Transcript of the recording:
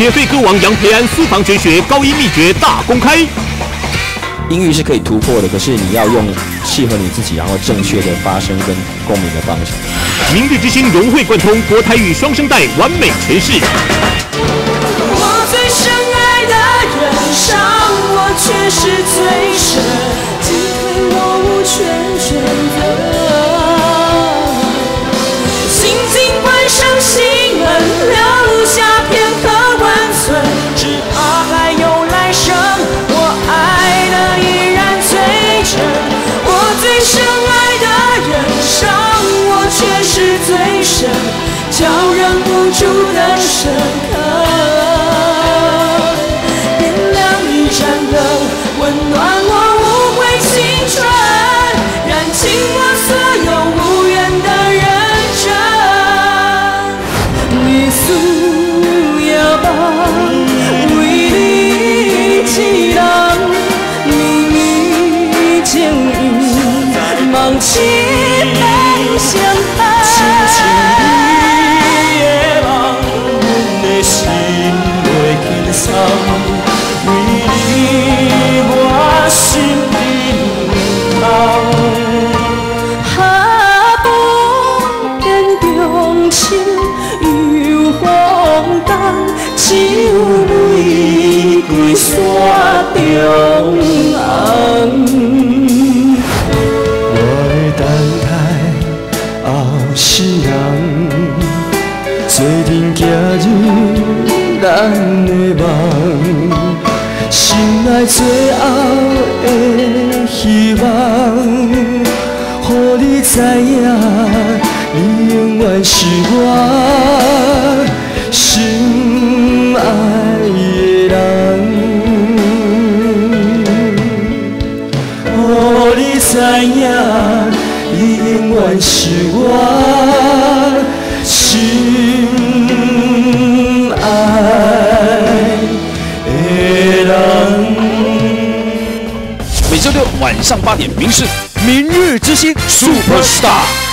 铁肺歌王杨培安私房绝学高音秘诀大公开。音域是可以突破的，可是你要用适合你自己，然后正确的发声跟共鸣的方式。明日之星融会贯通国台语双声带完美诠释。为你我心阵痛。下半见中秋又风动，只有玫瑰山中红。我会等待后世人，做阵行入咱梦，心内最后的希望，予你知影，你永远是我心爱的人。予你知影，你永远是我晚上八点，名师《明日之星》Super Star。